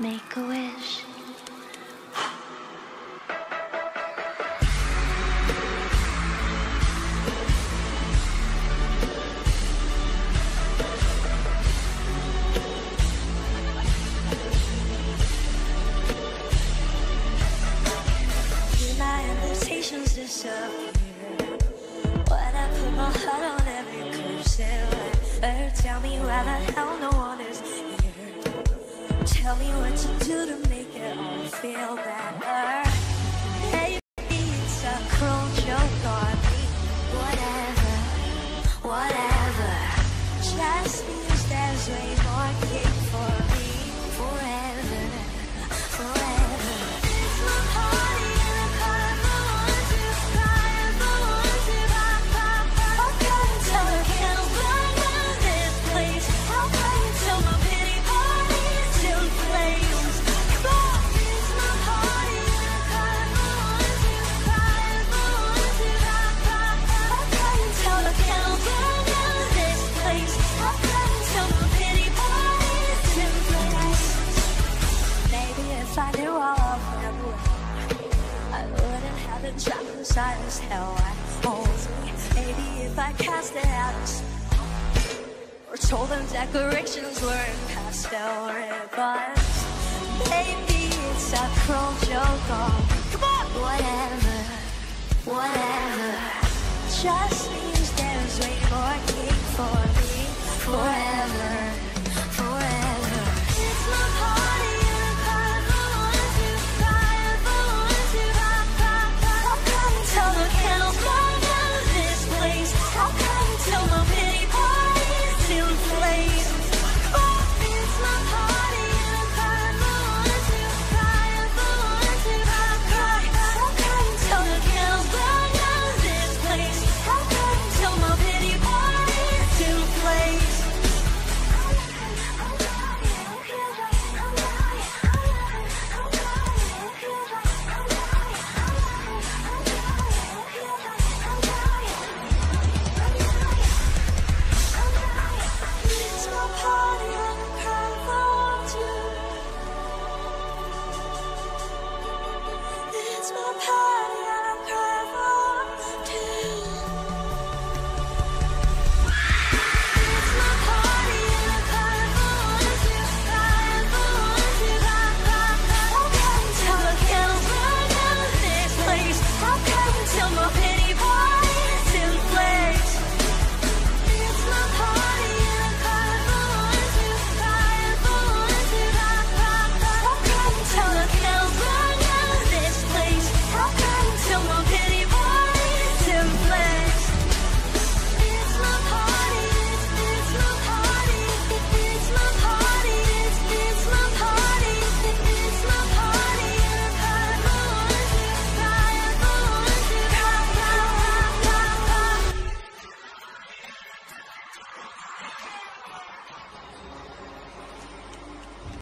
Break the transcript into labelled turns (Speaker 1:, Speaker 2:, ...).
Speaker 1: Make a wish.
Speaker 2: Disappear I put my heart on every Tell me why the hell no Tell me what to do to make it all feel better trapped inside hell I holds me Maybe if I cast it out Or told them decorations were in pastel ribbons Maybe it's a cruel joke on Come on! Whatever, whatever. Just means there's way more cake for me Forever